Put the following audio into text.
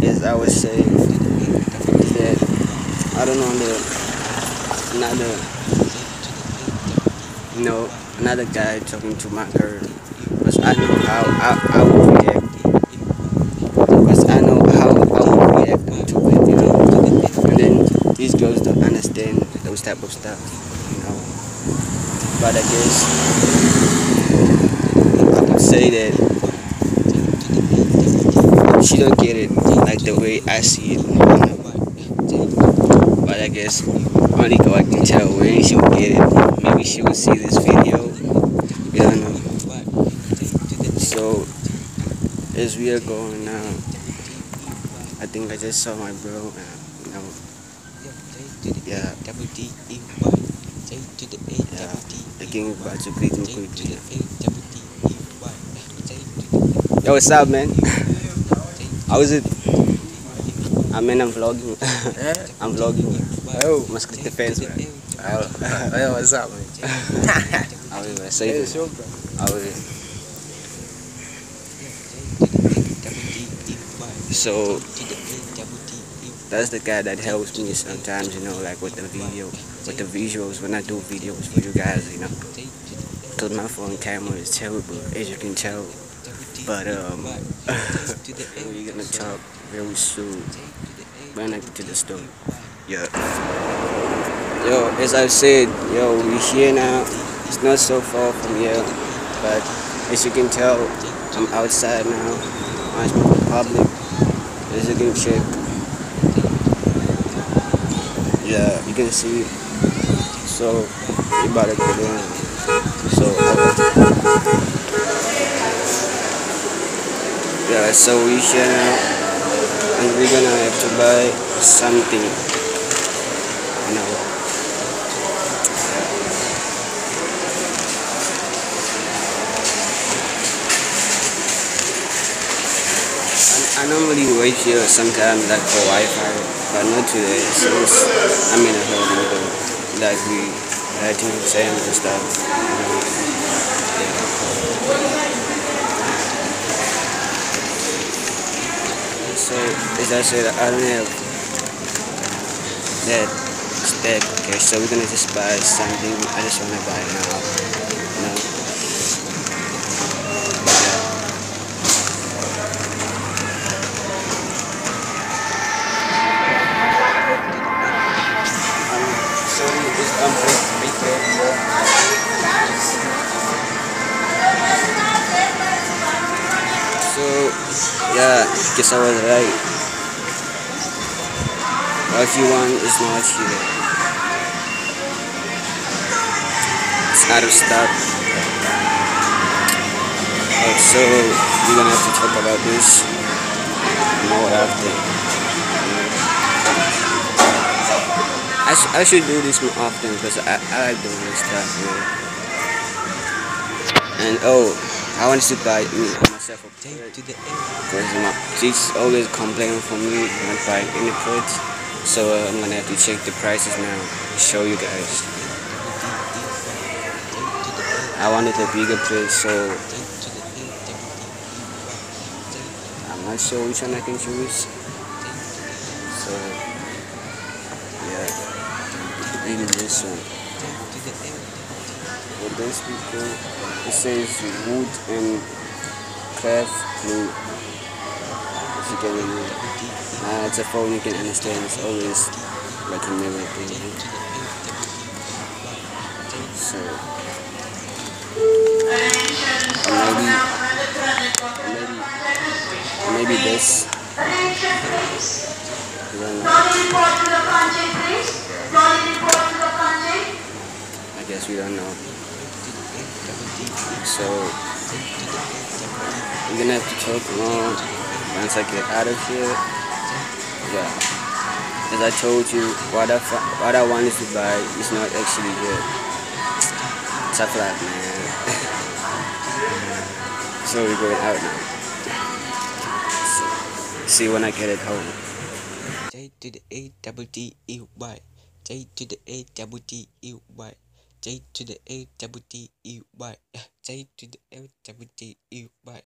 as I saying, is that I don't know the another you know another guy talking to my girl because I know how I, I would react. Because I know how I would react to it you know? And then these girls don't understand those type of stuff you know? But I guess I would say that she don't get it like the way I see it. But I guess only God can tell when she will get it. Maybe she will see this video. We don't know. So as we are going now, I think I just saw my bro. And, you yeah, yeah, the king about to greet me quickly. Yo, what's up, man? How is it? I mean, I'm vlogging. Eh? I'm vlogging. Oh, Mas fans, man. Oh. hey, what's up, man? How man? Say Hey, it. sure. How are you? So that's the guy that helps me sometimes, you know, like with the video, with the visuals when I do videos for you guys, you know. Cause my phone camera is terrible, as you can tell. But um, we're gonna talk very soon when I to the store. Yeah. Yo, as I said, yo, we here now. It's not so far from here, but as you can tell, I'm outside now. I'm public. As you can check. Yeah, you can see. So, you about to go down. So, we here now, and we're gonna have to buy something. Know. I, normally wait here sometimes like for Wi-Fi, but not today since I'm in a hurry them. Like we writing exams and stuff. Yeah. So as I said, I don't have that stack. Okay, so we're gonna just buy something. I just wanna buy now. Yeah, guess I was right. What you want is not here. It's out of stock. Uh, so, we're gonna have to talk about this more often. I, sh- I should do this more often because I, I like doing this stuff, know. And oh, I want to buy myself a plate because my she's always complaining for me not buying any plates. So uh, I'm gonna have to check the prices now. Show you guys. I wanted a bigger plate, so I'm not sure which one I can choose. So yeah, maybe this one. For those people, it says wood and craft glue. If you can. Uh, it's a phone you can understand. It's always like a thing. So maybe, maybe, maybe this. I guess we don't know. So we're gonna have to talk more once I get out of here. Yeah. As I told you, what I what I wanted to buy is not actually good. A flat man. so we're going out now. So, see when I get it home. J to the A double D E Y. J to the A double D E Y. J to the A double D E Y. J to the A double D E Y.